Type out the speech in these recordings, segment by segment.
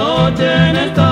noche en esta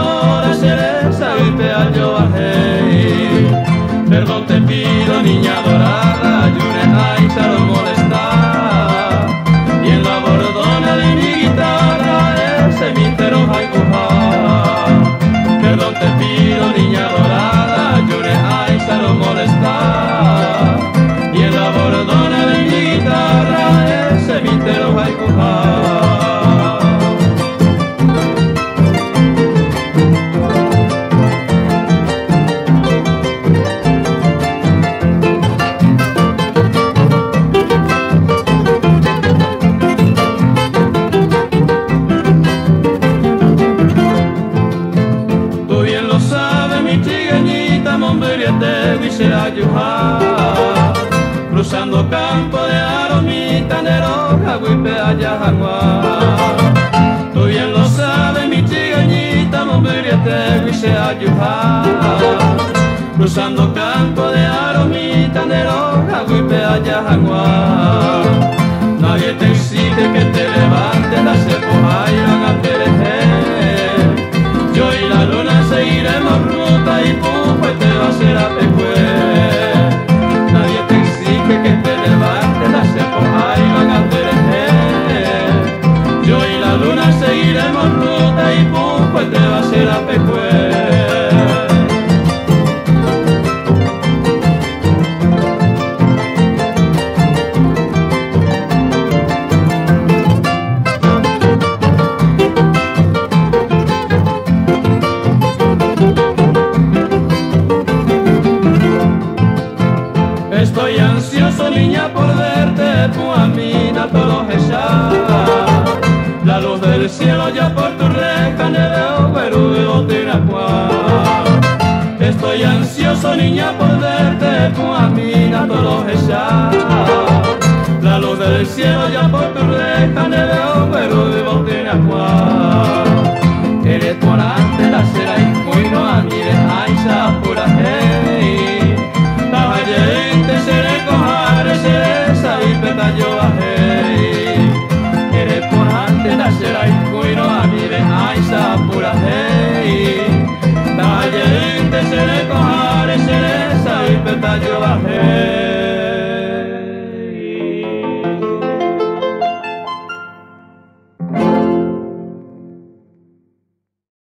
Cruzando campo de aromita, neroja, huipea, Yajaguá. Tú bien lo sabes, mi chigañita, mombiriate, huisea, Yujá. Cruzando campo de aromita, neroja, huipea, Yajaguá. pues te vas a ir a. soninha poder ter com a mina todo rechar. La luz del cielo ya por tu recta Amen.